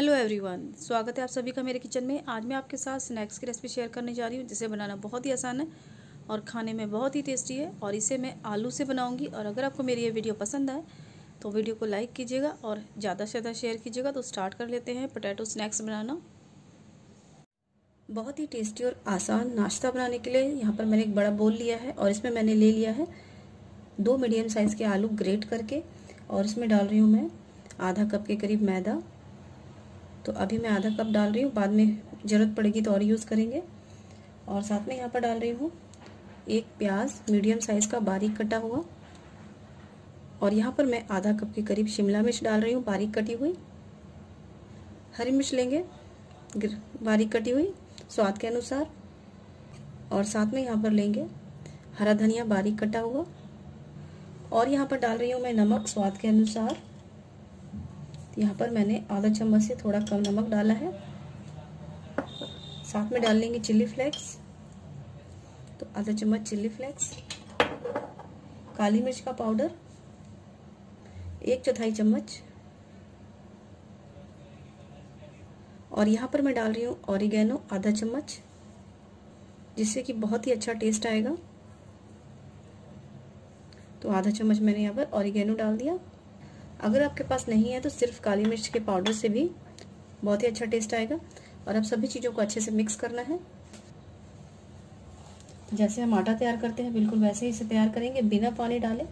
Hello everyone, स्वागत है आप सभी का मेरे किचन में। आज मैं आपके साथ स्नैक्स की रेसिपी शेयर करने जा रही हूँ, जिसे बनाना बहुत ही आसान है और खाने में बहुत ही टेस्टी है और इसे मैं आलू से बनाऊँगी। और अगर आपको मेरी ये वीडियो पसंद आए तो वीडियो को लाइक कीजिएगा और ज़्यादा से ज़्यादा शेयर कीजिएगा। तो स्टार्ट कर लेते हैं पोटैटो स्नैक्स बनाना। बहुत ही टेस्टी और आसान नाश्ता बनाने के लिए यहाँ पर मैंने एक बड़ा बोल लिया है और इसमें मैंने ले लिया है दो मीडियम साइज़ के आलू ग्रेट करके और इसमें डाल रही हूँ मैं आधा कप के करीब मैदा तो अभी मैं आधा कप डाल रही हूँ, बाद में ज़रूरत पड़ेगी तो और यूज़ करेंगे। और साथ में यहाँ पर डाल रही हूँ एक प्याज मीडियम साइज़ का बारीक कटा हुआ। और यहाँ पर मैं आधा कप के करीब शिमला मिर्च डाल रही हूँ, बारीक कटी हुई। हरी मिर्च लेंगे बारीक कटी हुई, स्वाद के अनुसार। और साथ में यहाँ पर लेंगे हरा धनिया बारीक कटा हुआ। और यहाँ पर डाल रही हूँ मैं नमक, स्वाद के अनुसार। यहाँ पर मैंने आधा चम्मच से थोड़ा कम नमक डाला है। साथ में डाल लेंगे चिल्ली फ्लेक्स। तो आधा चम्मच चिल्ली फ्लेक्स। काली मिर्च का पाउडर। एक चौथाई चम्मच। और यहाँ पर मैं डाल रही हूँ ऑरिगेनो आधा चम्मच, जिससे कि बहुत ही अच्छा टेस्ट आएगा। तो आधा चम्मच मैंने यहाँ पर ऑरिगेनो डाल दिया। अगर आपके पास नहीं है तो सिर्फ़ काली मिर्च के पाउडर से भी बहुत ही अच्छा टेस्ट आएगा। और अब सभी चीज़ों को अच्छे से मिक्स करना है। जैसे हम आटा तैयार करते हैं, बिल्कुल वैसे ही इसे तैयार करेंगे, बिना पानी डाले।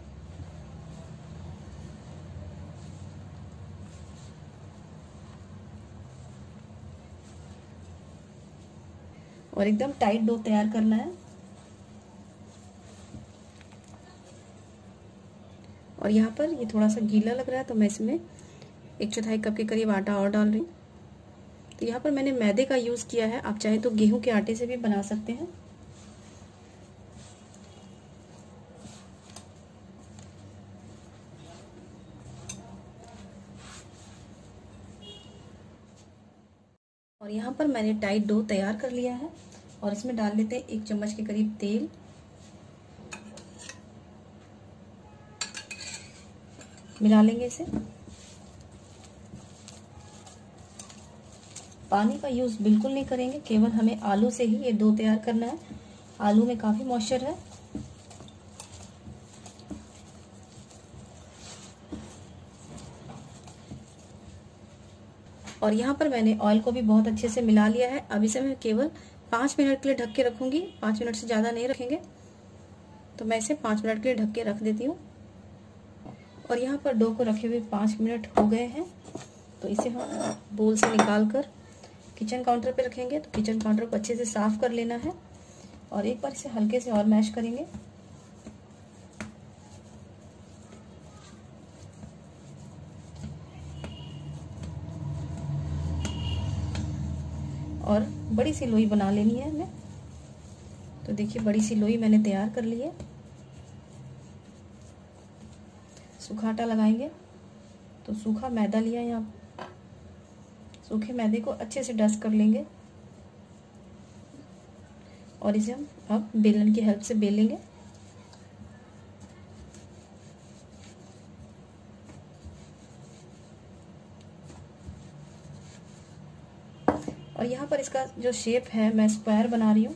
और एकदम टाइट डो तैयार करना है। और यहाँ पर ये थोड़ा सा गीला लग रहा है तो मैं इसमें एक चौथाई कप के करीब आटा और डाल रही तो यहाँ पर मैंने मैदे का यूज़ किया है। आप चाहे तो गेहूँ के आटे से भी बना सकते हैं। और यहाँ पर मैंने टाइट डो तैयार कर लिया है। और इसमें डाल लेते हैं एक चम्मच के करीब तेल। मिला लेंगे इसे। पानी का यूज़ बिल्कुल नहीं करेंगे, केवल हमें आलू से ही ये दो तैयार करना है। आलू में काफ़ी मॉइस्चर है। और यहाँ पर मैंने ऑयल को भी बहुत अच्छे से मिला लिया है। अब इसे मैं केवल पाँच मिनट के लिए ढक के रखूँगी। पाँच मिनट से ज़्यादा नहीं रखेंगे। तो मैं इसे पाँच मिनट के लिए ढक के रख देती हूँ। और यहाँ पर डो को रखे हुए पाँच मिनट हो गए हैं। तो इसे हम बोल से निकाल कर किचन काउंटर पे रखेंगे। तो किचन काउंटर को अच्छे से साफ़ कर लेना है। और एक बार इसे हल्के से और मैश करेंगे। और बड़ी सी लोई बना लेनी है हमें। तो देखिए बड़ी सी लोई मैंने तैयार कर ली है। सूखा आटा लगाएँगे। तो सूखा मैदा लिया है यहाँ सूखे मैदे को अच्छे से डस्ट कर लेंगे। और इसे हम अब बेलन की हेल्प से बेलेंगे और यहाँ पर इसका जो शेप है, मैं स्क्वायर बना रही हूँ,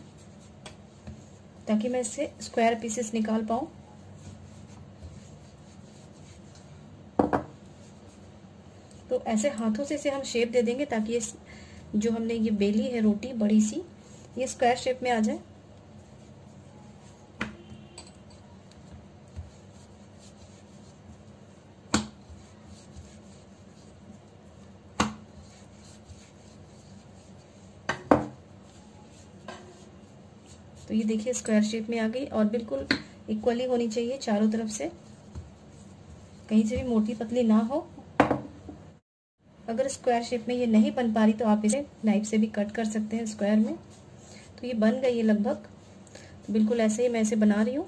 ताकि मैं इससे स्क्वायर पीसेस निकाल पाऊँ। ऐसे हाथों से इसे हम शेप दे देंगे ताकि ये जो हमने ये बेली है रोटी, बड़ी सी, ये स्क्वायर शेप में आ जाए। तो ये देखिए स्क्वायर शेप में आ गई और बिल्कुल इक्वली होनी चाहिए चारों तरफ़ से। कहीं से भी मोटी पतली ना हो अगर स्क्वायर शेप में ये नहीं बन पा रही तो आप इसे नाइफ से भी कट कर सकते हैं स्क्वायर में। तो ये बन गई है लगभग। तो बिल्कुल ऐसे ही मैं इसे बना रही हूँ।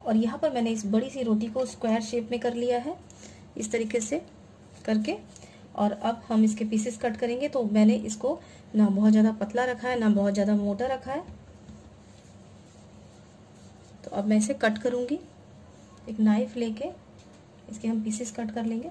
और यहाँ पर मैंने इस बड़ी सी रोटी को स्क्वायर शेप में कर लिया है, इस तरीके से करके। और अब हम इसके पीसेस कट करेंगे तो मैंने इसको ना बहुत ज़्यादा पतला रखा है, ना बहुत ज़्यादा मोटा रखा है। तो अब मैं इसे कट करूँगी। एक नाइफ लेके इसके हम पीसेस कट कर लेंगे।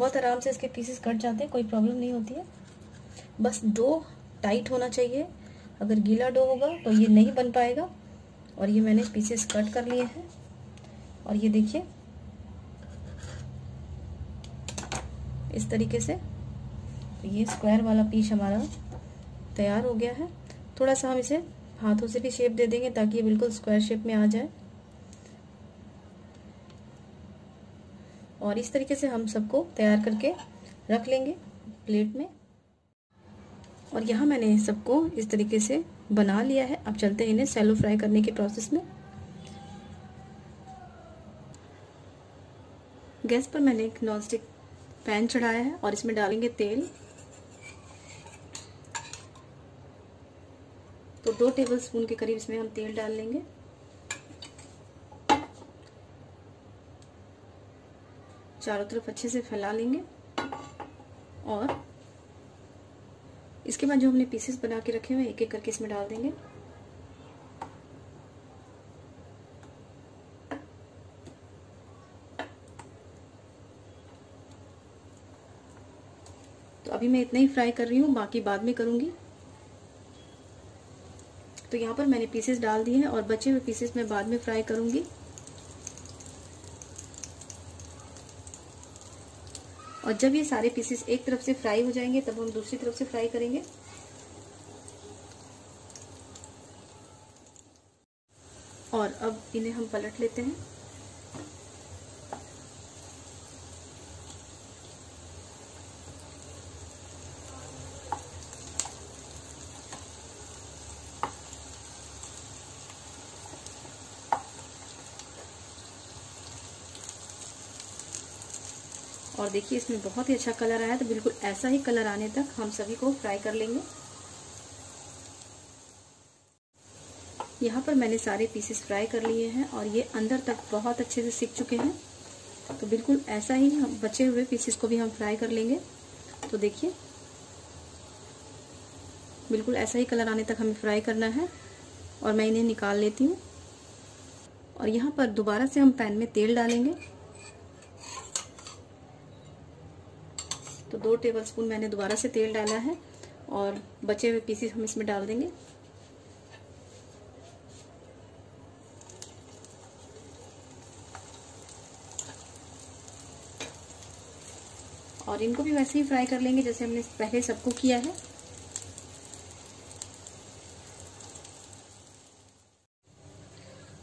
बहुत आराम से इसके पीसेस कट जाते हैं, कोई प्रॉब्लम नहीं होती है। बस डो टाइट होना चाहिए। अगर गीला डो होगा तो ये नहीं बन पाएगा। और ये मैंने पीसेस कट कर लिए हैं। और ये देखिए, इस तरीके से ये स्क्वायर वाला पीस हमारा तैयार हो गया है। थोड़ा सा हम इसे हाथों से भी शेप दे देंगे ताकि ये बिल्कुल स्क्वायर शेप में आ जाए। और इस तरीके से हम सबको तैयार करके रख लेंगे प्लेट में। और यहाँ मैंने सबको इस तरीके से बना लिया है। अब चलते हैं इन्हें सैलो फ्राई करने के प्रोसेस में। गैस पर मैंने एक नॉनस्टिक पैन चढ़ाया है और इसमें डालेंगे तेल। तो दो टेबल स्पून के करीब इसमें हम तेल डाल लेंगे। चारों तरफ़ अच्छे से फैला लेंगे। और इसके बाद जो हमने पीसेस बना के रखे हुए एक एक करके इसमें डाल देंगे। तो अभी मैं इतना ही फ्राई कर रही हूँ, बाकी बाद में करूँगी। तो यहाँ पर मैंने पीसेस डाल दिए हैं और बचे हुए पीसेस मैं बाद में फ्राई करूँगी। और जब ये सारे पीसेस एक तरफ़ से फ्राई हो जाएँगे, तब हम दूसरी तरफ़ से फ्राई करेंगे। और अब इन्हें हम पलट लेते हैं। और देखिए, इसमें बहुत ही अच्छा कलर आया तो बिल्कुल ऐसा ही कलर आने तक हम सभी को फ्राई कर लेंगे। यहाँ पर मैंने सारे पीसेस फ्राई कर लिए हैं और ये अंदर तक बहुत अच्छे से सीख चुके हैं। तो बिल्कुल ऐसा ही हम बचे हुए पीसेस को भी हम फ्राई कर लेंगे। तो देखिए, बिल्कुल ऐसा ही कलर आने तक हमें फ्राई करना है और मैं इन्हें निकाल लेती हूँ। और यहाँ पर दोबारा से हम पैन में तेल डालेंगे। तो दो टेबल स्पून मैंने दोबारा से तेल डाला है और बचे हुए पीसेस हम इसमें डाल देंगे। और इनको भी वैसे ही फ्राई कर लेंगे जैसे हमने पहले सबको किया है।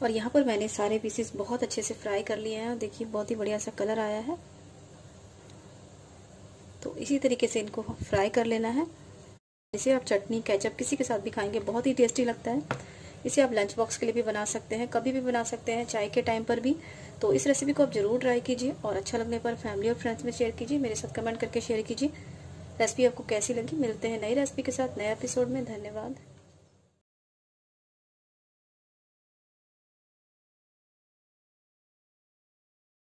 और यहाँ पर मैंने सारे पीसेस बहुत अच्छे से फ्राई कर लिए हैं। देखिए, बहुत ही बढ़िया सा कलर आया है। तो इसी तरीके से इनको फ्राई कर लेना है। इसे आप चटनी कैचअप किसी के साथ भी खाएँगे, बहुत ही टेस्टी लगता है। इसे आप लंच बॉक्स के लिए भी बना सकते हैं, कभी भी बना सकते हैं, चाय के टाइम पर भी। तो इस रेसिपी को आप ज़रूर ट्राई कीजिए और अच्छा लगने पर फैमिली और फ्रेंड्स में शेयर कीजिए, मेरे साथ कमेंट करके शेयर कीजिए। रेसिपी आपको कैसी लगी? मिलते हैं नई रेसिपी के साथ, नए एपिसोड में। धन्यवाद।